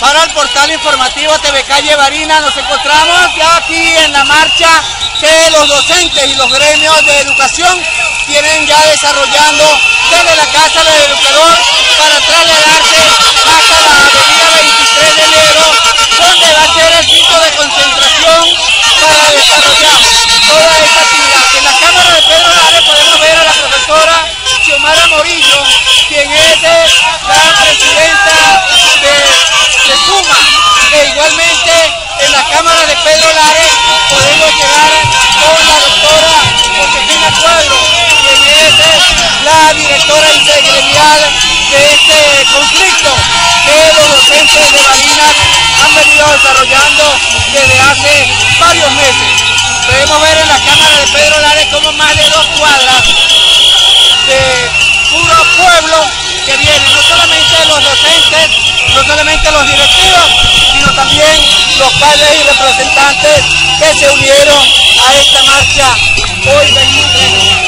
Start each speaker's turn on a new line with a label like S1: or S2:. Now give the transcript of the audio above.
S1: Para el portal informativo TV Calle Barina nos encontramos ya aquí en la marcha que los docentes y los gremios de educación tienen ya desarrollando desde la Casa del Educador Podemos ver en la Cámara de Pedro Lares como más de dos cuadras de puro pueblo que viene, no solamente los docentes, no solamente los directivos, sino también los padres y representantes que se unieron a esta marcha. Hoy 21